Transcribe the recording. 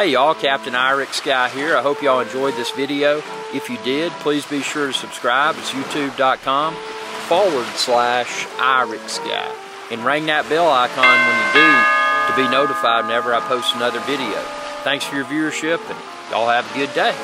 Hey y'all, Captain IrixGuy here. I hope y'all enjoyed this video. If you did, please be sure to subscribe. It's youtube.com forward slash IrixGuy, And ring that bell icon when you do to be notified whenever I post another video. Thanks for your viewership and y'all have a good day.